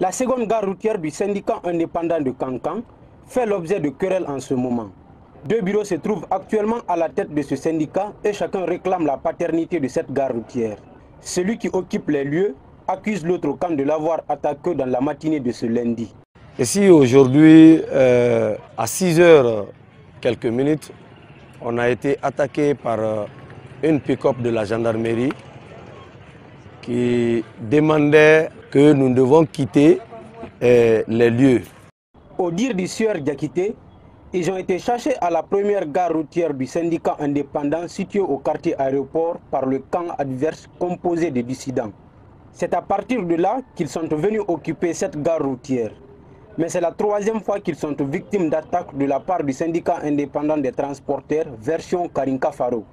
La seconde gare routière du syndicat indépendant de Cancan fait l'objet de querelles en ce moment. Deux bureaux se trouvent actuellement à la tête de ce syndicat et chacun réclame la paternité de cette gare routière. Celui qui occupe les lieux accuse l'autre camp de l'avoir attaqué dans la matinée de ce lundi. Ici aujourd'hui, euh, à 6 heures quelques minutes, on a été attaqué par euh, une pick-up de la gendarmerie qui demandait que nous devons quitter euh, les lieux. Au dire du sieur Diakité, ils ont été cherchés à la première gare routière du syndicat indépendant situé au quartier aéroport par le camp adverse composé de dissidents. C'est à partir de là qu'ils sont venus occuper cette gare routière. Mais c'est la troisième fois qu'ils sont victimes d'attaques de la part du syndicat indépendant des transporteurs, version Karinka Faro.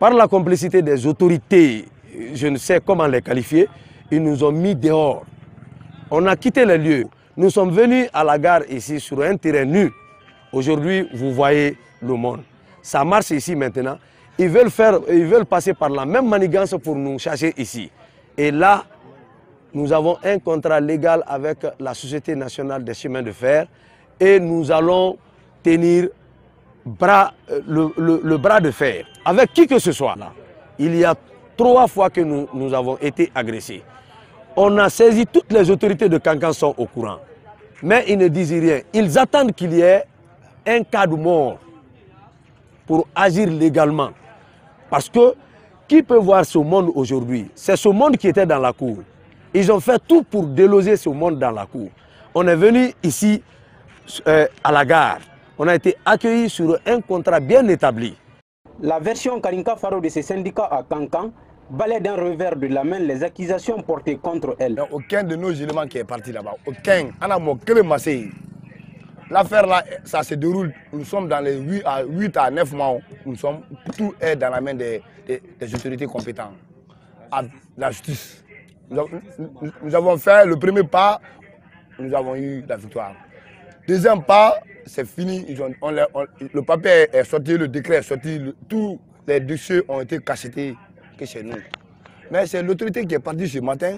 Par la complicité des autorités, je ne sais comment les qualifier, ils nous ont mis dehors. On a quitté les lieux. Nous sommes venus à la gare ici sur un terrain nu. Aujourd'hui, vous voyez le monde. Ça marche ici maintenant. Ils veulent, faire, ils veulent passer par la même manigance pour nous chercher ici. Et là, nous avons un contrat légal avec la Société nationale des chemins de fer et nous allons tenir bras, le, le, le, bras de fer avec qui que ce soit. Là. Il y a trois fois que nous, nous avons été agressés. On a saisi toutes les autorités de Cancan sont au courant. Mais ils ne disent rien. Ils attendent qu'il y ait un cas de mort pour agir légalement. Parce que qui peut voir ce monde aujourd'hui? C'est ce monde qui était dans la cour. Ils ont fait tout pour déloger ce monde dans la cour. On est venu ici euh, à la gare. On a été accueillis sur un contrat bien établi. La version Karinka Faro de ces syndicats à Cancan balaie d'un revers de la main les accusations portées contre elle. Aucun de nos éléments qui est parti là-bas, aucun. L'affaire là, ça se déroule, nous sommes dans les 8 à, 8 à 9 mois, nous sommes, tout est dans la main des, des, autorités compétentes, la justice. Nous, avons fait le premier pas, nous avons eu la victoire. Deuxième pas, c'est fini, ont, on, on, le papier est sorti, le décret est sorti, tous les dossiers ont été cachetés que chez nous. Mais c'est l'autorité qui est partie ce matin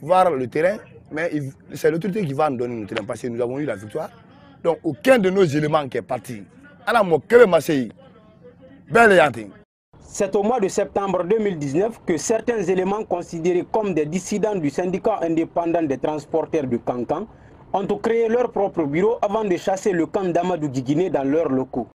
voir le terrain mais c'est l'autorité qui va nous donner le terrain parce que nous avons eu la victoire. Donc aucun de nos éléments qui est parti. C'est au mois de septembre 2019 que certains éléments considérés comme des dissidents du syndicat indépendant des transporteurs de Cancan ont créé leur propre bureau avant de chasser le camp d'Amadou Guiguiné dans leurs locaux.